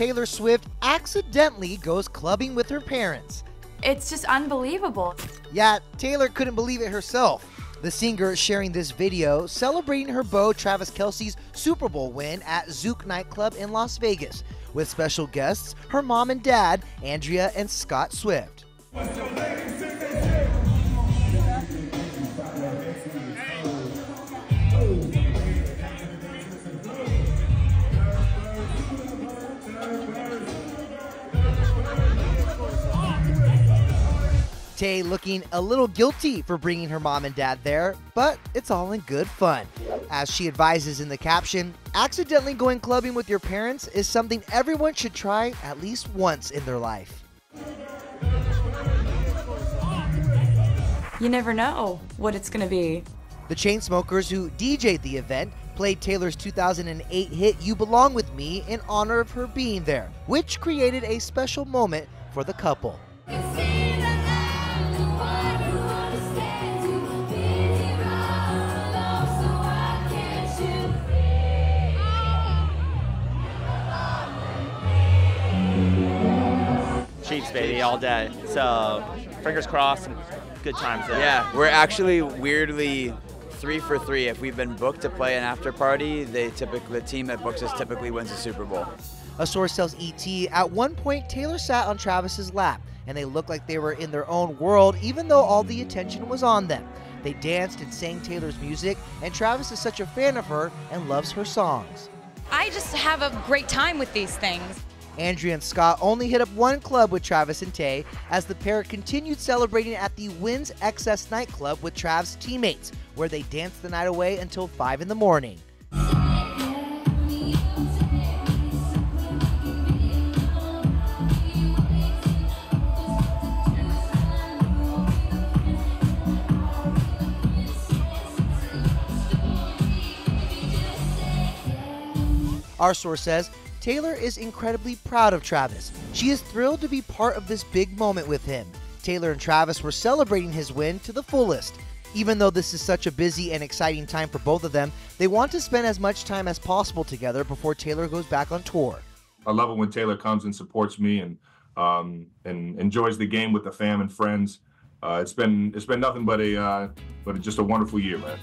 Taylor Swift accidentally goes clubbing with her parents. It's just unbelievable. Yeah, Taylor couldn't believe it herself. The singer sharing this video celebrating her beau Travis Kelce's Super Bowl win at Zouk nightclub in Las Vegas with special guests her mom and dad, Andrea and Scott Swift. Tay looking a little guilty for bringing her mom and dad there, but it's all in good fun. As she advises in the caption, accidentally going clubbing with your parents is something everyone should try at least once in their life. You never know what it's going to be. The Chainsmokers, who DJ'd the event, played Taylor's 2008 hit You Belong With Me in honor of her being there, which created a special moment for the couple. Chiefs, baby, all day. So, fingers crossed and good times there. Yeah, we're actually weirdly three for three. If we've been booked to play an after party, they typically the team that books us typically wins the Super Bowl. A source tells ET at one point Taylor sat on Travis's lap and they looked like they were in their own world even though all the attention was on them. They danced and sang Taylor's music and Travis is such a fan of her and loves her songs. I just have a great time with these things. Andrea and Scott only hit up one club with Travis and Tay as the pair continued celebrating at the Wynn's XS nightclub with Trav's teammates, where they danced the night away until 5 in the morning. Our source says Taylor is incredibly proud of Travis. She is thrilled to be part of this big moment with him. Taylor and Travis were celebrating his win to the fullest. Even though this is such a busy and exciting time for both of them, they want to spend as much time as possible together before Taylor goes back on tour. I love it when Taylor comes and supports me and um, and enjoys the game with the fam and friends. Uh, it's been it's been nothing but a uh, but just a wonderful year, man.